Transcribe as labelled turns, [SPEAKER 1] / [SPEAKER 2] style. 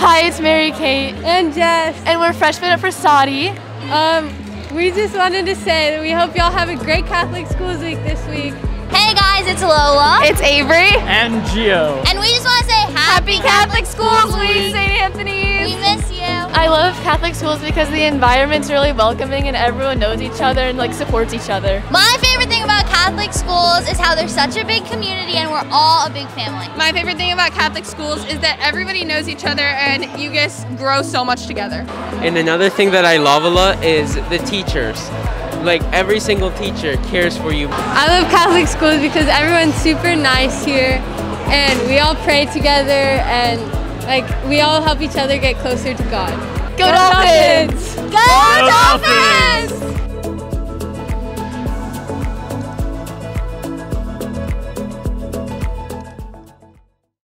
[SPEAKER 1] Hi, it's Mary Kate.
[SPEAKER 2] And Jess.
[SPEAKER 1] And we're freshmen at Frassati.
[SPEAKER 2] Um, we just wanted to say that we hope y'all have a great Catholic Schools Week this week.
[SPEAKER 3] Hey guys, it's Lola.
[SPEAKER 1] It's Avery.
[SPEAKER 4] And Geo.
[SPEAKER 3] And we just want to say
[SPEAKER 1] Happy, Catholic, Schools Week, St. Anthony's.
[SPEAKER 3] We miss you.
[SPEAKER 1] I love Catholic schools because the environment's really welcoming and everyone knows each other and like supports each other.
[SPEAKER 3] My favorite thing about Catholic schools is how they're such a big community and we're all a big family.
[SPEAKER 5] My favorite thing about Catholic schools is that everybody knows each other and you guys grow so much together.
[SPEAKER 6] And another thing that I love a lot is the teachers. Like every single teacher cares for you.
[SPEAKER 2] I love Catholic schools because everyone's super nice here and we all pray together and like we all help each other get closer to God.
[SPEAKER 1] Go, Dolphins!
[SPEAKER 3] Go Dolphins!